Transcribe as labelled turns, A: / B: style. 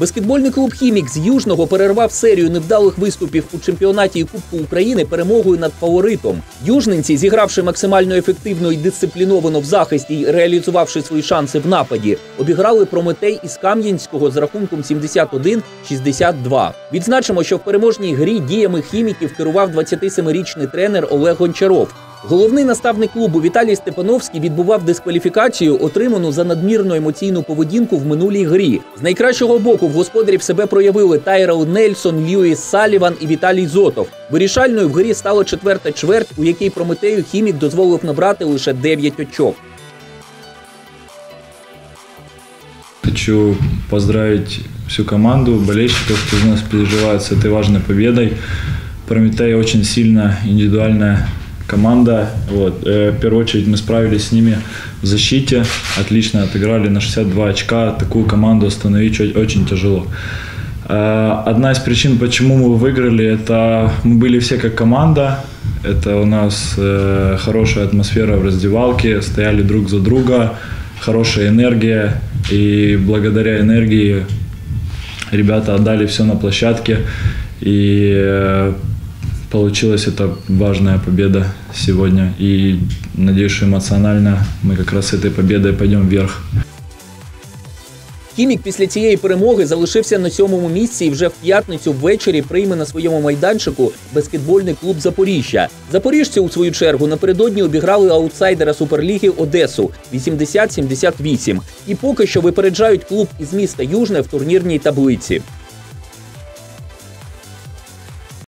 A: Баскетбольний клуб Хімік з Южного перервав серію невдалих виступів у чемпіонаті і Кубку України перемогою над фаворитом. Южненці, зігравши максимально ефективно і дисципліновано в захисті і реалізувавши свої шанси в нападі, обіграли Прометей із Кам'янського з рахунком 71-62. Відзначимо, що в переможній грі діями хіміків керував 27-річний тренер Олег Гончаров. Головний наставник клубу Віталій Степановський відбував дискваліфікацію, отриману за надмірну емоційну поведінку в минулій грі. З найкращого боку в господарів себе проявили Тайрел Нельсон, Льюіс Саліван і Віталій Зотов. Вирішальною в грі стала четверта чверть, у якій Прометею хімік дозволив набрати лише 9 очок.
B: Хочу поздравить всю команду, болельщиков, кто у нас переживает с этой важной. Прометей очень сильная индивидуальная команда. Вот. Э, В первую очередь мы справились с ними в защите, отлично отыграли на 62 очка. Такую команду остановить очень тяжело. Э, Одна из причин, почему мы выиграли, это мы были все как команда. Это у нас э, хорошая атмосфера в раздевалке, стояли друг за друга, хорошая энергия. И благодаря энергии ребята отдали все на площадке. И э, получилась эта важная победа сегодня. И надеюсь, что эмоционально мы как раз с этой победой пойдем вверх.
A: Хімік після цієї перемоги залишився на сьомому місці і вже в п'ятницю ввечері прийме на своєму майданчику баскетбольний клуб Запоріжжя. Запоріжці, у свою чергу, напередодні обіграли аутсайдера Суперліги Одесу 80-78 і поки що випереджають клуб із міста Южне в турнірній таблиці.